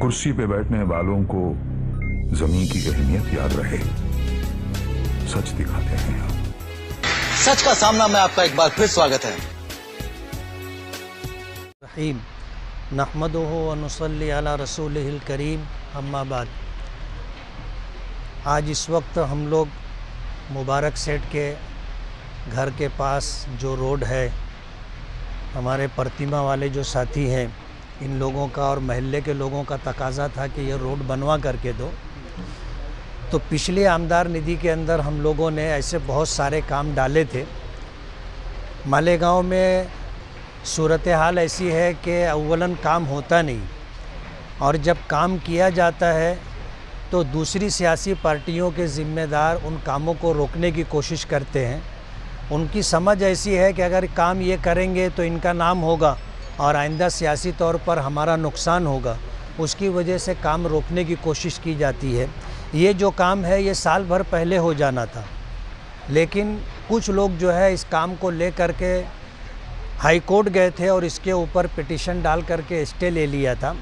कुर्सी पे बैठने वालों को ज़मीन की अहमियत याद रहे। सच दिखाते हैं आप। सच का सामना में आपका एक बार फिर स्वागत है। रहीम नहमद वनसली अला रसूल करीम अम्माबाद। आज इस वक्त हम लोग मुबारक सेठ के घर के पास जो रोड है हमारे प्रतिमा वाले जो साथी हैं इन लोगों का और महल्ले के लोगों का तकाजा था कि ये रोड बनवा करके दो। तो पिछले आमदार निधि के अंदर हम लोगों ने ऐसे बहुत सारे काम डाले थे। मालेगांव में सूरत हाल ऐसी है कि अव्वलन काम होता नहीं और जब काम किया जाता है तो दूसरी सियासी पार्टियों के ज़िम्मेदार उन कामों को रोकने की कोशिश करते हैं। उनकी समझ ऐसी है कि अगर काम ये करेंगे तो इनका नाम होगा। और आइंदा सियासी तौर पर हमारा नुकसान होगा। उसकी वजह से काम रोकने की कोशिश की जाती है। ये जो काम है, ये साल भर पहले हो जाना था। लेकिन कुछ लोग जो है इस काम को ले करके हाई कोर्ट गए थे और इसके ऊपर पिटिशन डाल करके स्टे ले लिया था।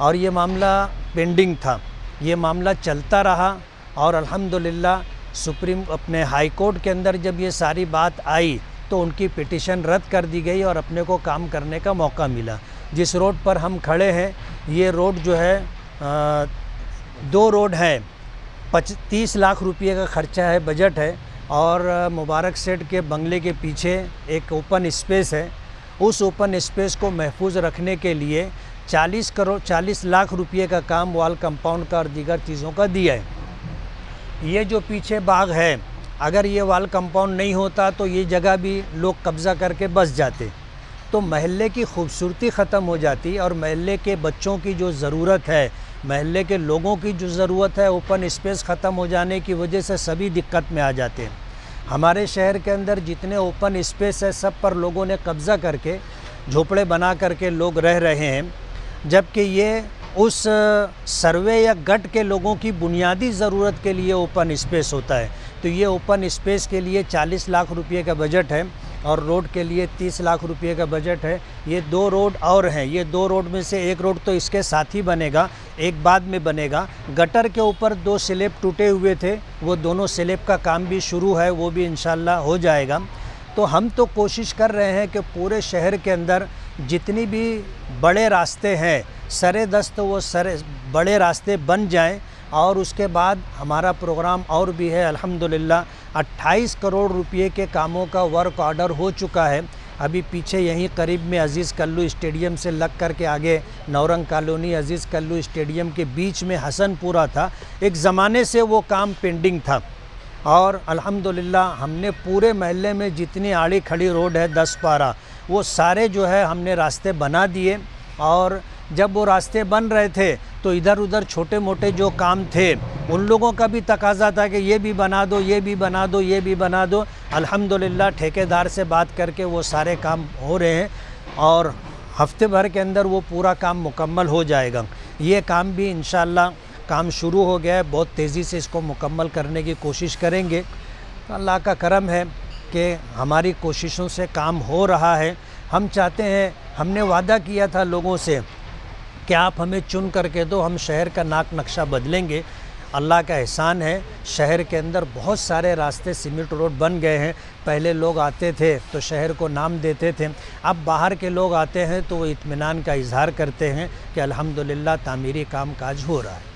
और ये मामला पेंडिंग था। ये मामला चलता रहा और अल्हम्दुलिल्लाह सुप्रीम अपने हाई कोर्ट के अंदर जब ये सारी बात आई तो उनकी पिटिशन रद्द कर दी गई और अपने को काम करने का मौका मिला। जिस रोड पर हम खड़े हैं ये रोड जो है आ, दो रोड हैं। पच तीस लाख रुपये का खर्चा है बजट है और मुबारक सेठ के बंगले के पीछे एक ओपन स्पेस है। उस ओपन स्पेस को महफूज रखने के लिए 40 करोड़ 40 लाख रुपए का काम वाल कंपाउंड का और दीगर चीज़ों का दिया है। ये जो पीछे बाग है अगर ये वाल कंपाउंड नहीं होता तो ये जगह भी लोग कब्ज़ा करके बस जाते। तो महल्ले की खूबसूरती ख़त्म हो जाती और महल्ले के बच्चों की जो ज़रूरत है, महल्ले के लोगों की जो ज़रूरत है, ओपन स्पेस ख़त्म हो जाने की वजह से सभी दिक्कत में आ जाते हैं। हमारे शहर के अंदर जितने ओपन स्पेस है, सब पर लोगों ने कब्ज़ा करके, झोपड़े बना करके लोग रह रहे हैं। जबकि ये उस सर्वे या गट के लोगों की बुनियादी ज़रूरत के लिए ओपन स्पेस होता है। तो ये ओपन स्पेस के लिए 40 लाख रुपए का बजट है और रोड के लिए 30 लाख रुपए का बजट है। ये दो रोड और हैं। ये दो रोड में से एक रोड तो इसके साथ ही बनेगा, एक बाद में बनेगा। गटर के ऊपर दो स्लेब टूटे हुए थे, वो दोनों स्लेब का काम भी शुरू है, वो भी इन हो जाएगा। तो हम तो कोशिश कर रहे हैं कि पूरे शहर के अंदर जितनी भी बड़े रास्ते हैं सरे दस्त वो सरे, बड़े रास्ते बन जाएँ और उसके बाद हमारा प्रोग्राम और भी है, अल्हम्दुलिल्लाह 28 करोड़ रुपए के कामों का वर्क ऑर्डर हो चुका है। अभी पीछे यहीं करीब में अज़ीज़ कल्लू स्टेडियम से लग कर के आगे नौरंग कॉलोनी, अज़ीज़ कल्लू स्टेडियम के बीच में हसनपुरा था। एक ज़माने से वो काम पेंडिंग था। और अल्हम्दुलिल्लाह, हमने पूरे महल्ले में जितनी आड़ी खड़ी रोड है, दस पारा, वो सारे जो है हमने रास्ते बना दिए। और जब वो रास्ते बन रहे थे तो इधर उधर छोटे मोटे जो काम थे, उन लोगों का भी तकाजा था कि ये भी बना दो, ये भी बना दो, ये भी बना दो। अल्हम्दुलिल्लाह, ठेकेदार से बात करके वो सारे काम हो रहे हैं और हफ़्ते भर के अंदर वो पूरा काम मुकम्मल हो जाएगा। ये काम भी इन काम शुरू हो गया है। बहुत तेज़ी से इसको मुकम्मल करने की कोशिश करेंगे। अल्लाह का करम है कि हमारी कोशिशों से काम हो रहा है। हम चाहते हैं, हमने वादा किया था लोगों से कि आप हमें चुन करके दो, हम शहर का नाक नक्शा बदलेंगे। अल्लाह का एहसान है, शहर के अंदर बहुत सारे रास्ते सीमेंट रोड बन गए हैं। पहले लोग आते थे तो शहर को नाम देते थे। अब बाहर के लोग आते हैं तो वो इत्मीनान का इजहार करते हैं कि अल्हम्दुलिल्लाह तामीरी काम काज हो रहा है।